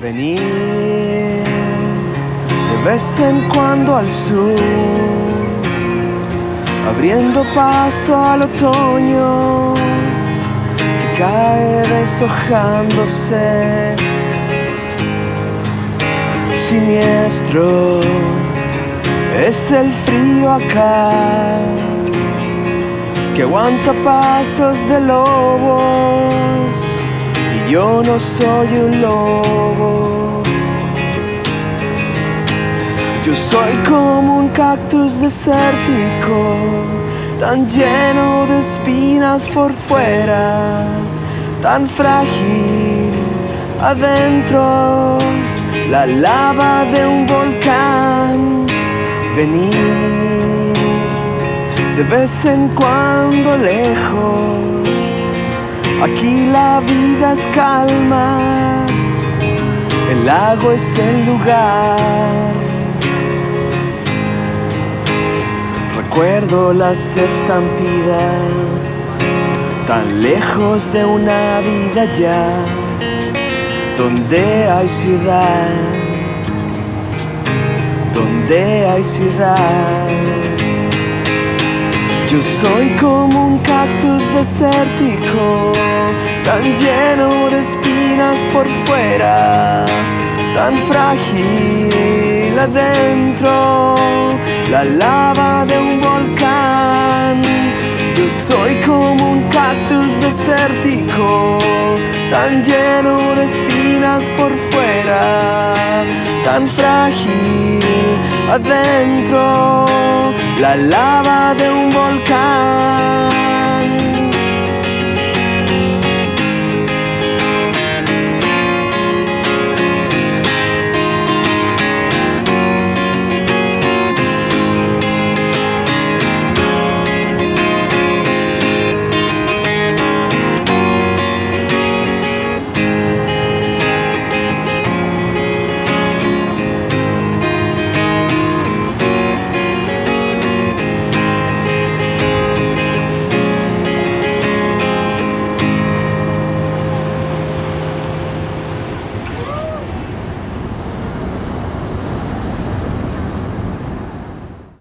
venir de vez en cuando al sur, abriendo paso al otoño que cae deshojándose. Siniestro es el frío acá que aguanta pasos de lobos yo no soy un lobo. Yo soy como un cactus desértico, tan lleno de espinas por fuera, tan frágil adentro, la lava de un volcán. Venir de vez en cuando lejos. Aquí la vida es calma, el lago es el lugar. Recuerdo las estampidas, tan lejos de una vida ya, donde hay ciudad, donde hay ciudad. Yo soy como un cactus desértico, tan lleno de espinas por fuera, tan frágil adentro, la lava de un volcán. Yo soy como un cactus desértico, tan lleno de espinas por fuera, tan frágil adentro, la lava de un volcán.